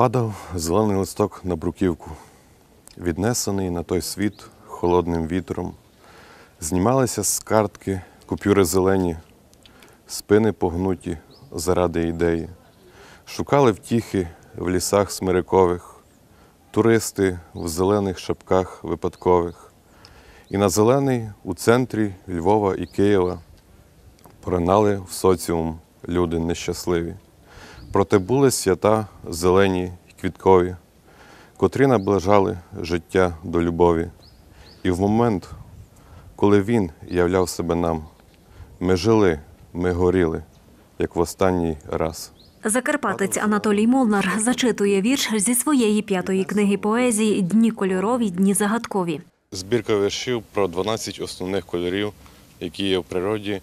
Падав зелений листок на бруківку, віднесений на той світ холодним вітром. Знімалися з картки купюри зелені, спини погнуті заради ідеї. Шукали втіхи в лісах смирикових, туристи в зелених шапках випадкових. І на зелений у центрі Львова і Києва поринали в соціум люди нещасливі. Проте були свята зелені квіткові, котрі наближали життя до любові. І в момент, коли він являв себе нам, ми жили, ми горіли, як в останній раз. Закарпатець Анатолій Молнар зачитує вірш зі своєї п'ятої книги поезії Дні кольорові, дні загадкові. Збірка віршів про 12 основних кольорів, які є в природі.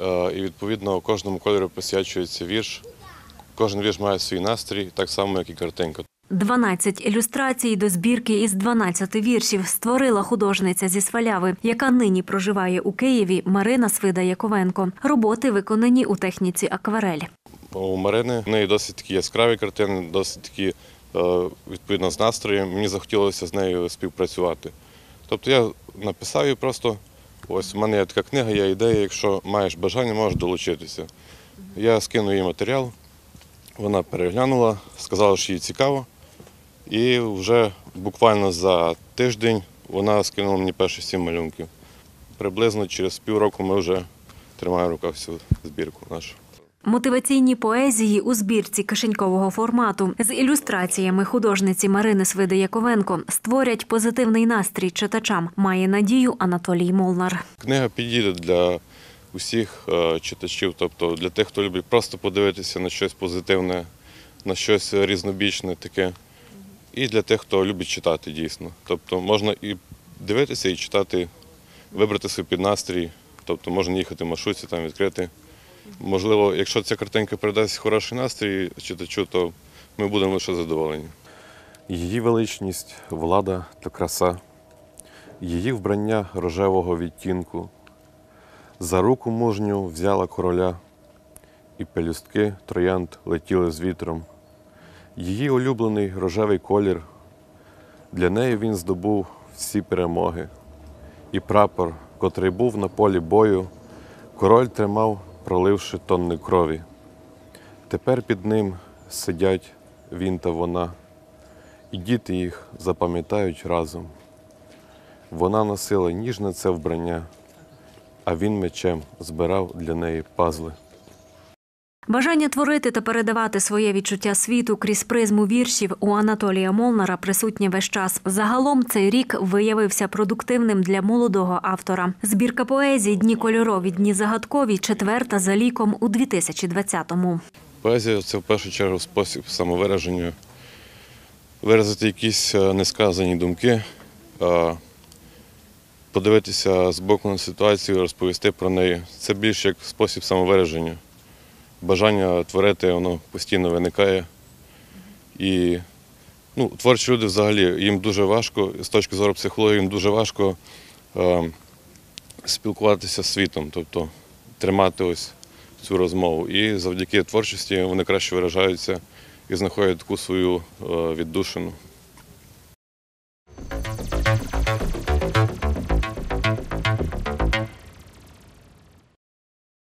Е, І відповідно кожному кольору присвячується вірш. Кожен вірш має свій настрій, так само, як і картинка. 12 ілюстрацій до збірки із 12 віршів створила художниця зі Сваляви, яка нині проживає у Києві Марина Свида Яковенко. Роботи виконані у техніці акварель. У Марини в неї досить такі яскраві картини, досить такі е, відповідно з настроєм. Мені захотілося з нею співпрацювати. Тобто я написав їй просто, ось у мене є така книга, є ідея, якщо маєш бажання, можеш долучитися. Я скинув їй матеріал, вона переглянула, сказала, що їй цікаво. І вже буквально за тиждень вона скинула мені перші сім малюнків. Приблизно через півроку ми вже тримаємо в руках всю збірку нашу. Мотиваційні поезії у збірці кишенькового формату з ілюстраціями художниці Марини Свиди Яковенко створять позитивний настрій читачам. Має надію Анатолій Молнар. Книга підійде для усіх е, читачів, тобто для тих, хто любить просто подивитися на щось позитивне, на щось різнобічне таке. І для тих, хто любить читати дійсно. Тобто можна і дивитися, і читати, вибрати собі під настрій. Тобто можна їхати в маршрутці, там відкрити. Можливо, якщо ця картинка передасть хороший настрій читачу, то ми будемо лише задоволені. Її величність, влада та краса, її вбрання рожевого відтінку. За руку мужню взяла короля, і пелюстки троянд летіли з вітром. Її улюблений рожевий колір. Для неї він здобув всі перемоги. І прапор, котрий був на полі бою, король тримав, проливши тонни крові. Тепер під ним сидять він та вона, і діти їх запам'ятають разом. Вона носила ніжне це вбрання, а він мечем збирав для неї пазли. Бажання творити та передавати своє відчуття світу крізь призму віршів у Анатолія Молнара присутнє весь час. Загалом цей рік виявився продуктивним для молодого автора. Збірка поезій Дні кольорові, дні загадкові, четверта за ліком у 2020-му. Поезія це в першу чергу спосіб самовираження, виразити якісь е, несказані думки, подивитися з боку на ситуацію, розповісти про неї. Це більш як спосіб самовираження. Бажання творити воно постійно виникає. І ну, творчі люди взагалі їм дуже важко, з точки зору психології, їм дуже важко е, спілкуватися з світом, тобто тримати ось цю розмову. І завдяки творчості вони краще виражаються і знаходять таку свою е, віддушину.